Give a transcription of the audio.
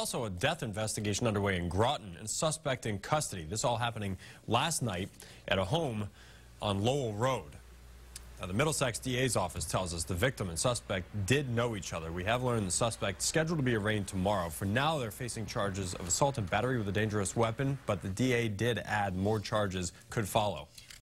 Also, a death investigation underway in Groton and suspect in custody. This all happening last night at a home on Lowell Road. Now, the Middlesex DA's office tells us the victim and suspect did know each other. We have learned the suspect scheduled to be arraigned tomorrow. For now, they're facing charges of assault and battery with a dangerous weapon, but the DA did add more charges could follow.